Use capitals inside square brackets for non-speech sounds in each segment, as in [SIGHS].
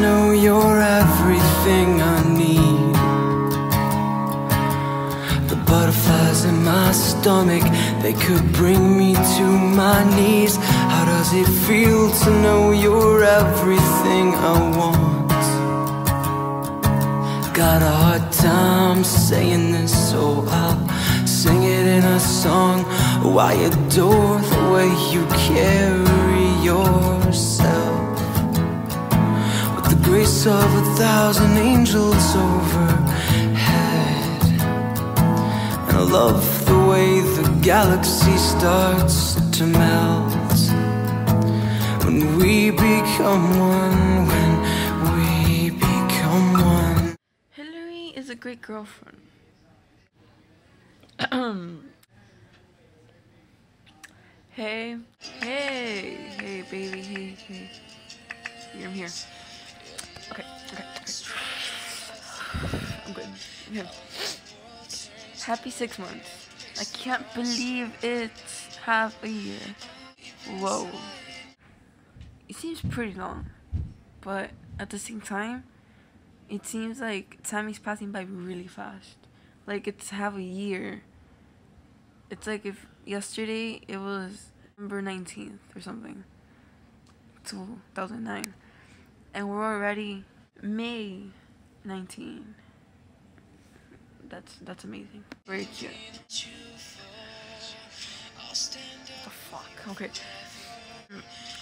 know you're everything I need. The butterflies in my stomach, they could bring me to my knees. How does it feel to know you're everything I want? Got a hard time saying this, so I'll sing it in a song. Oh, I adore the way you carry of a thousand angels overhead. And I love the way the galaxy starts to melt when we become one. When we become one. Hillary is a great girlfriend. [CLEARS THROAT] hey, hey, hey, baby, hey, hey. I'm here. Okay, okay. I'm good. I'm. Happy six months. I can't believe it's half a year. Whoa. It seems pretty long, but at the same time, it seems like time is passing by really fast. Like it's half a year. It's like if yesterday it was November 19th or something. 2009. And we're already May 19. That's that's amazing. Very cute. The fuck? Okay.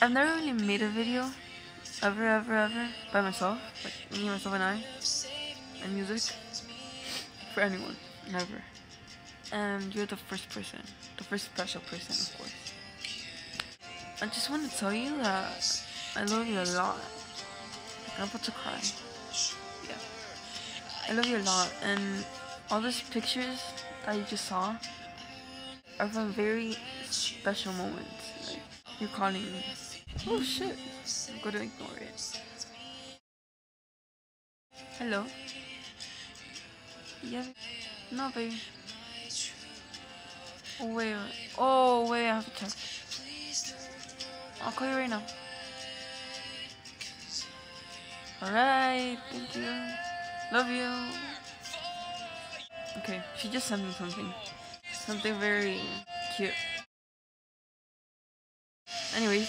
I've never really made a video ever ever ever by myself. Like me, myself and I. And music. For anyone. Never. And you're the first person. The first special person of course. I just want to tell you that I love you a lot. I'm about to cry. Yeah. I love you a lot and all those pictures that you just saw are from very special moments. Like you're calling me. Oh shit. I'm gonna ignore it. Hello? Yeah. No, baby. Oh, wait, wait. Oh, wait, I have to check. I'll call you right now. Alright, thank you. Love you. Okay, she just sent me something. Something very cute. Anyways,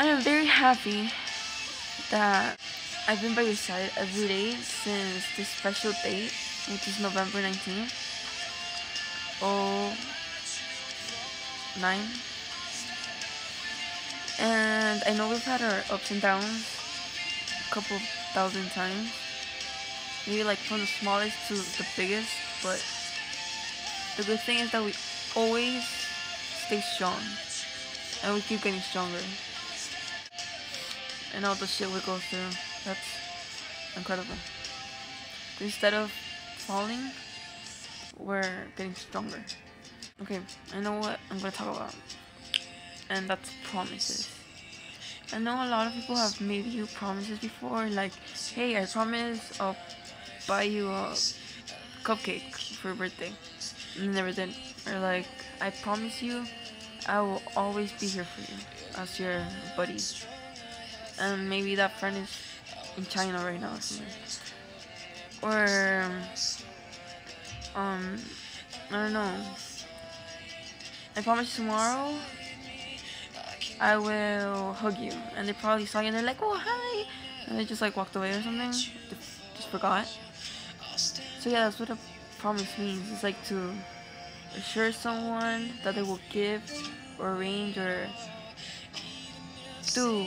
I am very happy that I've been by your side every day since this special date, which is November 19th. Oh, nine. And I know we've had our ups and downs couple thousand times. Maybe like from the smallest to the biggest, but the good thing is that we always stay strong and we keep getting stronger. And all the shit we go through, that's incredible. Instead of falling, we're getting stronger. Okay, I know what I'm gonna talk about, and that's promises. I know a lot of people have made you promises before, like, hey, I promise I'll buy you a cupcake for your birthday. And never did. Or like, I promise you I will always be here for you as your buddy. And maybe that friend is in China right now or. Or, um, I don't know. I promise tomorrow I will hug you. And they probably saw you and they're like, oh, hi. And they just like walked away or something. Just forgot. So yeah, that's what a promise means. It's like to assure someone that they will give or arrange or do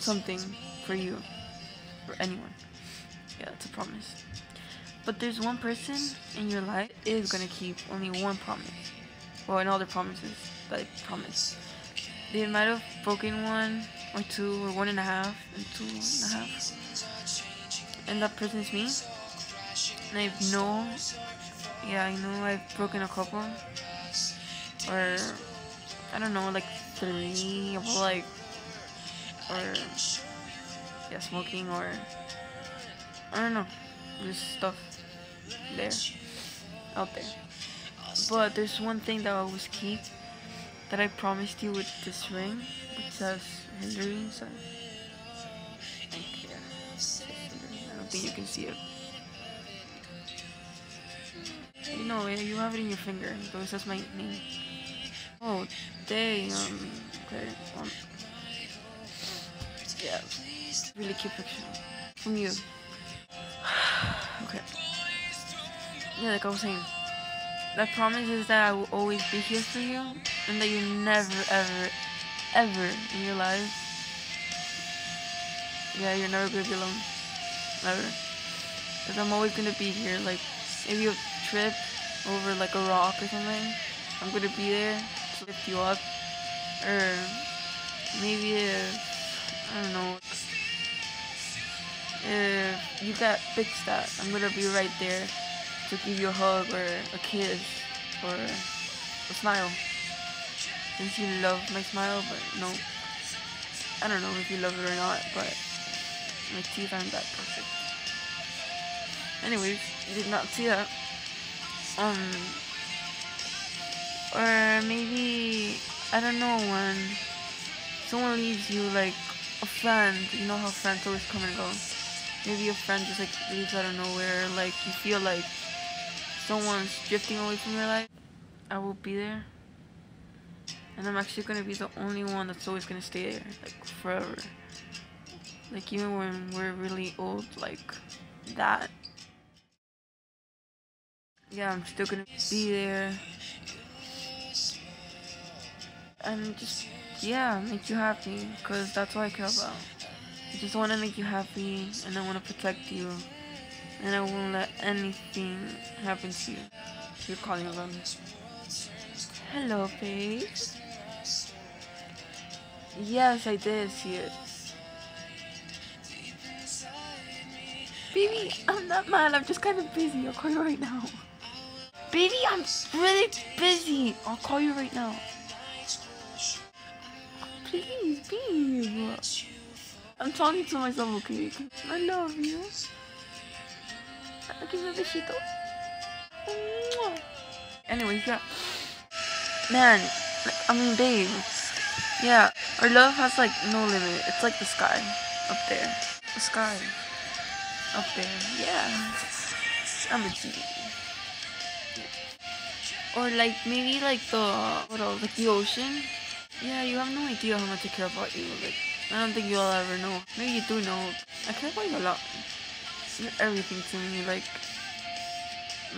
something for you or anyone. Yeah, that's a promise. But there's one person in your life is gonna keep only one promise. Well, and all the promises that they promise. They might have broken one or two or one and a half and two and a half. And that person is me. And I know, yeah, I know I've broken a couple. Or, I don't know, like three, of like, or, yeah, smoking or, I don't know, just stuff there, out there. But there's one thing that I always keep that I promised you with this ring, which says Hillary inside. Thank you. think you can see it. You know, you have it in your finger, it says my name. Oh, damn. Okay. Um, yeah. Really cute picture. From you. [SIGHS] okay. Yeah, like I was saying. That promise is that I will always be here for you and that you never, ever, ever in your life. Yeah, you're never gonna be alone. Never. Because I'm always gonna be here. Like, if you trip over like a rock or something, I'm gonna be there to lift you up. Or maybe if, I don't know, if you got fixed that, I'm gonna be right there to give you a hug or a kiss or a smile. Since you love my smile, but no, I don't know if you love it or not, but my teeth aren't that perfect. Anyways, you did not see that. Um, or maybe I don't know when someone leaves you like a friend. You know how friends always come and go. Maybe a friend just like leaves out of nowhere. Like you feel like someone's drifting away from your life. I will be there. And I'm actually gonna be the only one that's always gonna stay there, like forever. Like even when we're really old, like that. Yeah, I'm still gonna be there. And just, yeah, make you happy, because that's what I care about. I just wanna make you happy, and I wanna protect you. And I won't let anything happen to you. You're calling alone. Hello, babe. Yes, I did see it. Baby, I'm not mad. I'm just kind of busy. I'll call you right now. Baby, I'm really busy. I'll call you right now. Please, babe. I'm talking to myself, okay? I love you. Give me a besito. Anyways, yeah. Man, I mean, babe. Yeah, our love has like no limit. It's like the sky up there. The sky up there. Yeah. I'm a G. Or like maybe like the what else? Like the ocean. Yeah, you have no idea how much I care about you. Like I don't think you'll ever know. Maybe you do know. I care about you a lot. You're everything to me. Like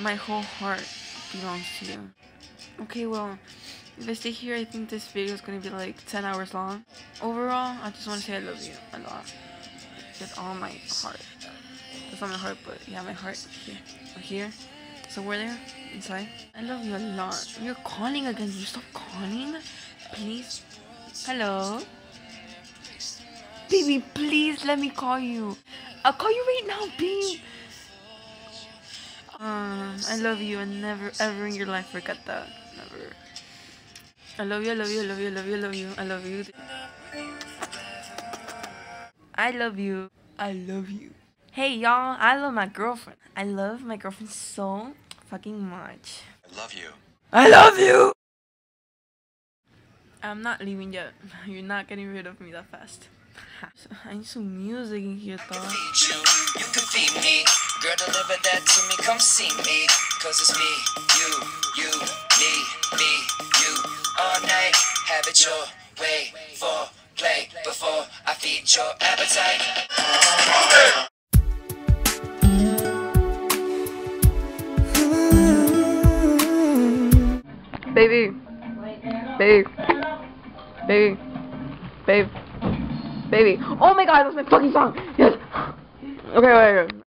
my whole heart belongs to you. Okay, well, if I stay here, I think this video is gonna be like 10 hours long. Overall, I just want to say I love you a lot. With all my heart. That's not my heart, but yeah, my heart here. Or here. So we're there, inside. I love you a lot. You're calling again. You stop calling? Please? Hello? Baby, please let me call you. I'll call you right now, babe. Um, I love you and never ever in your life forget that. Never. I love you, I love you, I love you, I love you, I love you, I love you. I love you. I love you. Hey y'all, I love my girlfriend. I love my girlfriend so fucking much. I love you. I love you! I'm not leaving yet. You're not getting rid of me that fast. I need some music in here, though. Feed you, you can feed me. Girl, deliver that to me, come see me. Cause it's me, you, you, have it your way. For play before I feed your appetite. Baby. Baby. Baby. Babe. Baby. Oh my god, that's my fucking song! Yes! Okay, wait, wait.